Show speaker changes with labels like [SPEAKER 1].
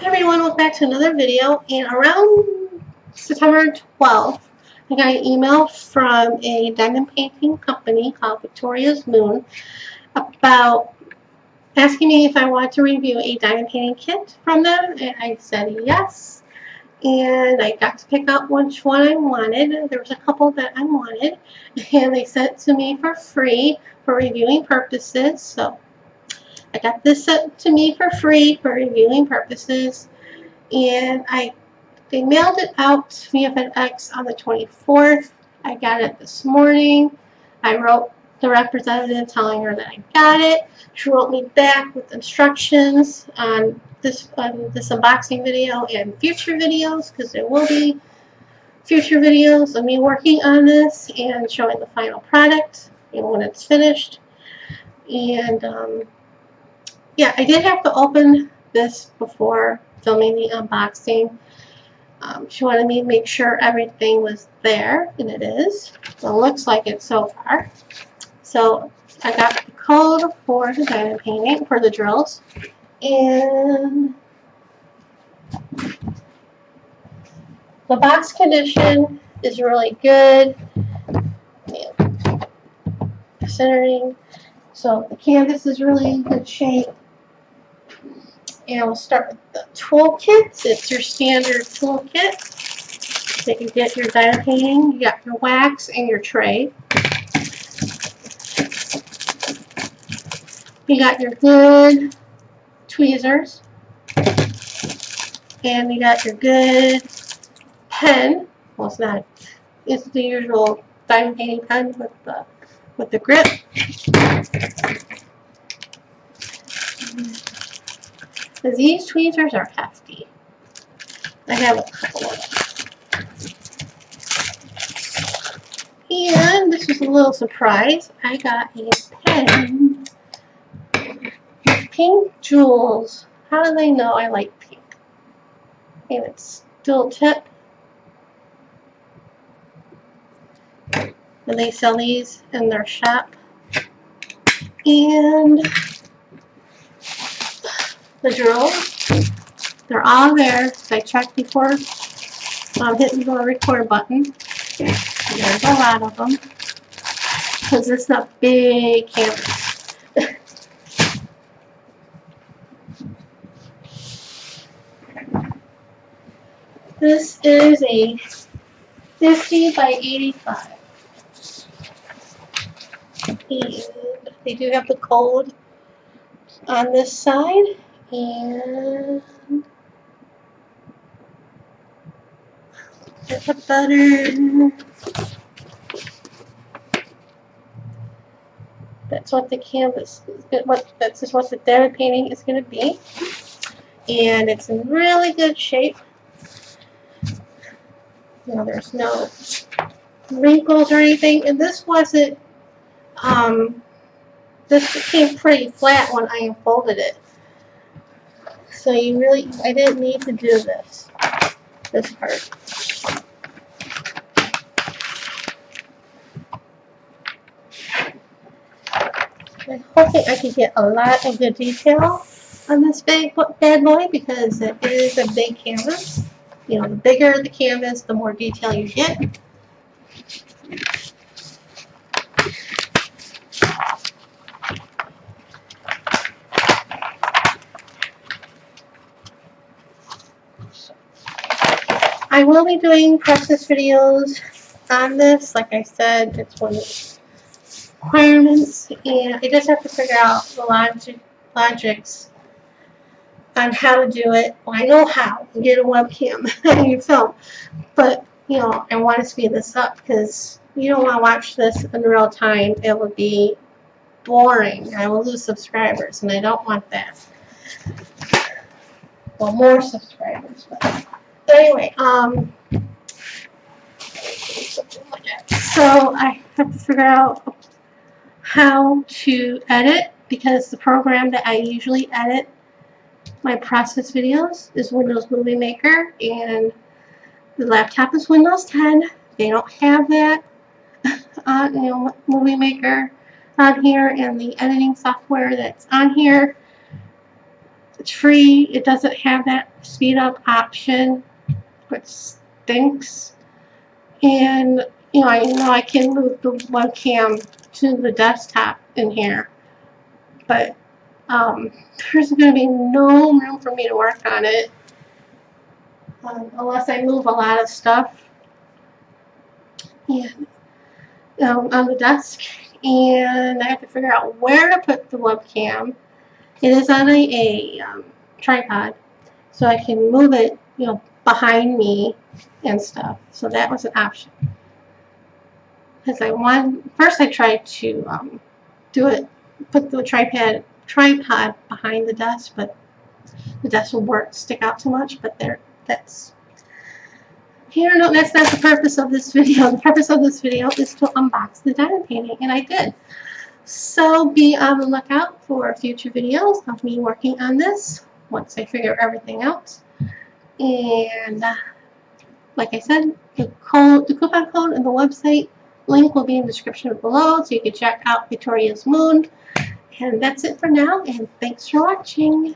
[SPEAKER 1] Hey everyone, welcome back to another video. And around September 12th, I got an email from a diamond painting company called Victoria's Moon about asking me if I wanted to review a diamond painting kit from them. And I said yes. And I got to pick out which one I wanted. There was a couple that I wanted. And they sent to me for free for reviewing purposes. So I got this sent to me for free for reviewing purposes and I they mailed it out to me at FedEx on the 24th. I got it this morning. I wrote the representative telling her that I got it. She wrote me back with instructions on this on this unboxing video and future videos because there will be future videos of me working on this and showing the final product know, when it's finished. And um, yeah, I did have to open this before filming the unboxing. Um, she wanted me to make sure everything was there, and it is. it looks like it so far. So I got the code for the diamond painting, for the drills, and the box condition is really good. Centering. So the canvas is really in good shape. And we'll start with the toolkit. It's your standard toolkit that you get your diamond painting. You got your wax and your tray. You got your good tweezers. And you got your good pen. Well, it's not. It's the usual diamond painting pen with the with the grip. These tweezers are hefty. I have a couple of them. And this was a little surprise. I got a pen. Pink jewels. How do they know I like pink? And it's still tip. And they sell these in their shop. And the drills. They're all there. I checked before um, hitting the record button. There's a lot of them. Because it's a big canvas. this is a 50 by 85. And they do have the code on this side and the butter. That's what the canvas is. What that's just what the diamond painting is going to be, and it's in really good shape. You know, there's no wrinkles or anything, and this wasn't. Um, this came pretty flat when I unfolded it. So you really, I didn't need to do this, this part. I'm hoping I can get a lot of good detail on this big bad boy because it is a big canvas. You know, the bigger the canvas, the more detail you get. I will be doing practice videos on this. Like I said, it's one of the requirements, and I just have to figure out the logic, logics on how to do it. Well, I know how. You get a webcam and you film. But, you know, I want to speed this up because you don't want to watch this in real time. It would be boring. I will lose subscribers, and I don't want that. Well, more subscribers, but anyway, um, so I have to figure out how to edit because the program that I usually edit my process videos is Windows Movie Maker and the laptop is Windows 10. They don't have that uh, you know, Movie Maker on here and the editing software that's on here It's free. It doesn't have that speed up option, which stinks. And you know, I know I can move the webcam to the desktop in here, but um, there's going to be no room for me to work on it um, unless I move a lot of stuff and um, on the desk, and I have to figure out where to put the webcam. It is on a, a um, tripod, so I can move it, you know, behind me and stuff. So that was an option. Because I want, first I tried to um, do it, put the tripod tripod behind the desk, but the desk will work stick out too much. But there, that's here. No, that's not the purpose of this video. The purpose of this video is to unbox the diamond painting, and I did. So be on the lookout for future videos of me working on this once I figure everything out. And uh, like I said, the code, the coupon code and the website link will be in the description below, so you can check out Victoria's Moon. And that's it for now, and thanks for watching.